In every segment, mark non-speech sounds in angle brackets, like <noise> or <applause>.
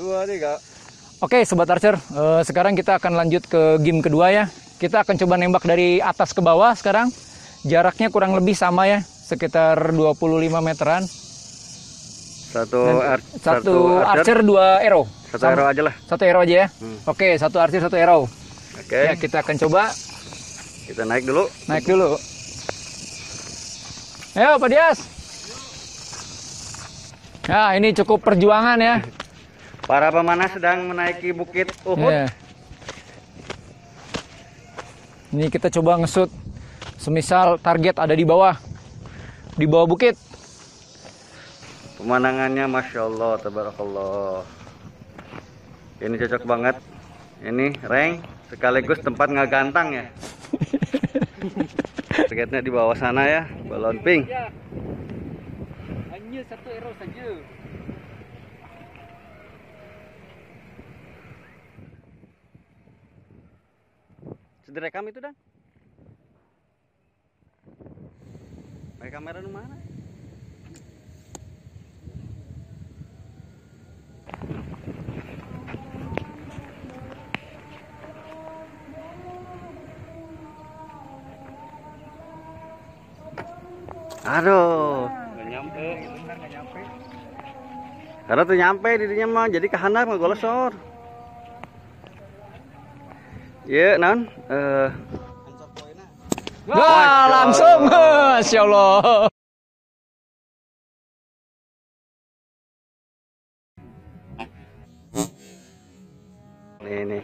Dua, tiga. Oke, Sobat Archer, eh, sekarang kita akan lanjut ke game kedua ya. Kita akan coba nembak dari atas ke bawah sekarang. Jaraknya kurang lebih sama ya, sekitar 25 meteran. Satu, ar Satu, archer, dua arrow. Satu arrow aja lah. Satu arrow aja ya. Hmm. Oke, satu archer, satu arrow. Oke. Ya, kita akan coba Kita naik dulu. naik dulu. Ayo, Pak Dias. Ya, ini cukup perjuangan ya. Para pemanah sedang menaiki bukit Uhud. Iya. Ini kita coba ngesut. Semisal target ada di bawah. Di bawah bukit. Pemandangannya Masya Allah, Tabarakallah. Ini cocok banget. Ini rank sekaligus tempat ngagantang ya. <laughs> Targetnya di bawah sana ya, balon pink. Hanya satu arrow saja. Sudah rekam itu dan? Pakai kamera di mana? Aduh. nyampe, Karena tuh nyampe dirinya mah jadi kehandap nggak golosor. Ya, non. Eh, Wah, langsung. Masya Allah. nih nih.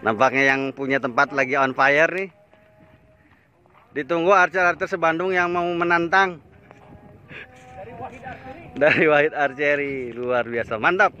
Nampaknya yang punya tempat lagi on fire nih. Ditunggu archer-archer sebandung yang mau menantang. Dari Wahid Archery, luar biasa, mantap.